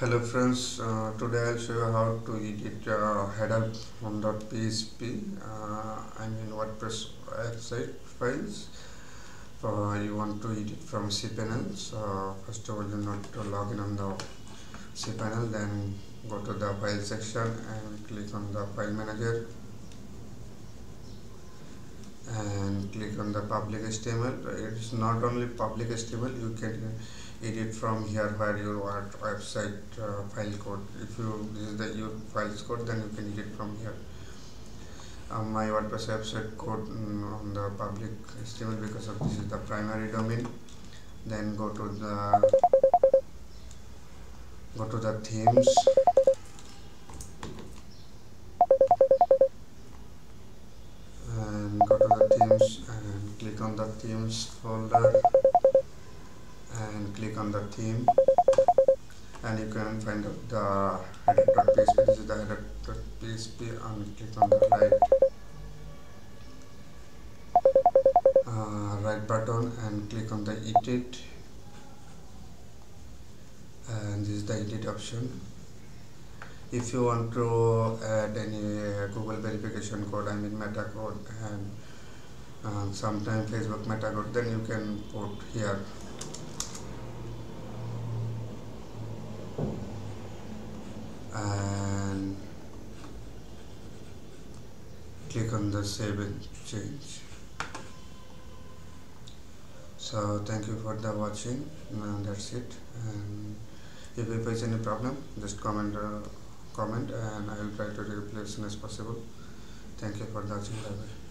Hello friends, uh, today I'll show you how to edit uh, header on .php uh, I mean WordPress website files. Uh, you want to edit from cpanel so first of all you need to log in on the cpanel then go to the file section and click on the file manager and click on the public HTML it's not only public HTML you can edit from here where you want website uh, file code. If you this is the your files code then you can edit from here. Um, my WordPress website code mm, on the public HTML because of this is the primary domain. Then go to the go to the themes the themes and click on the themes folder and click on the theme. And you can find the header.php this is the header.php and click on the right uh, right button and click on the edit. And this is the edit option. If you want to add any google verification code i mean meta code and uh, sometime facebook code then you can put here. And click on the save and change. So thank you for the watching. And that's it. And if you face any problem just comment uh, comment and I will try to reply as soon as possible. Thank you for watching. Bye bye